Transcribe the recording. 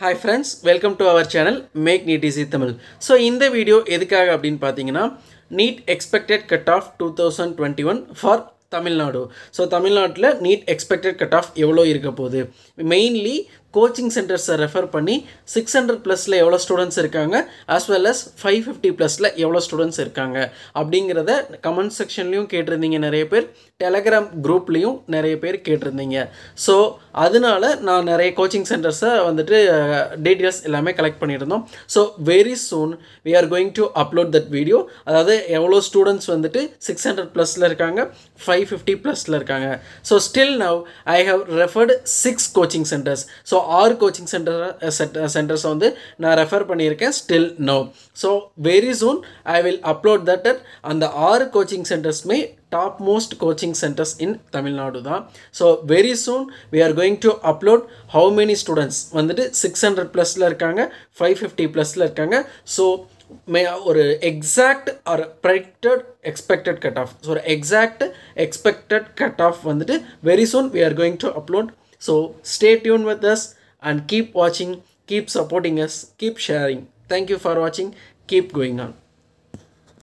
Hi friends welcome to our channel make NEET easy Tamil so இந்த video எதுக்காக அப்படின்னு பார்த்தீங்கன்னா NEET expected cut off two thousand twenty one for Tamil Nadu so தமிழ்நாட்டில் NEET expected cut off எவ்வளோ இருக்க போகுது? Mainly coaching சென்டர்ஸை refer பண்ணி சிக்ஸ் ஹண்ட்ரட் ப்ளஸில் எவ்வளோ ஸ்டூடெண்ட்ஸ் இருக்காங்க as well as five fifty ப்ளஸில் எவ்வளோ ஸ்டூடெண்ட்ஸ் இருக்காங்க. அப்படிங்கிறத கமெண்ட் செக்ஷன்லேயும் கேட்டிருந்தீங்க நிறைய பேர். டெலகிராம் குரூப்லேயும் நிறைய பேர் கேட்டிருந்தீங்க. ஸோ அதனால நான் நிறைய கோச்சிங் சென்டர்ஸை வந்துட்டு டீட்டெயில்ஸ் எல்லாமே கலெக்ட் பண்ணியிருந்தோம். So very soon we are going to upload that video அதாவது எவ்வளோ ஸ்டூடெண்ட்ஸ் வந்துட்டு சிக்ஸ் ஹண்ட்ரட் ப்ளஸில் இருக்காங்க ஃபைவ் ஃபிஃப்டி ப்ளஸில் இருக்காங்க. So still now I have referred six coaching centres so ஆறு கோச்சிங் சென்டர் சென்டர்ஸை வந்து நான் ரெஃபர் பண்ணியிருக்கேன். Still no so very soon I will upload that at அந்த ஆறு coaching சென்டர்ஸுமே top most coaching centres in Tamil Nadu தான். So very soon we are going to upload how many students வந்துட்டு six hundred ப்ளஸில் இருக்காங்க five fifty ப்ளஸில் இருக்காங்க. So மே ஒரு exact or predicted expected cut off so ஒரு exact expected cut off வந்துட்டு very soon we are going to upload So stay tuned with us and keep watching, keep supporting us, keep sharing. Thank you for watching. Keep going on.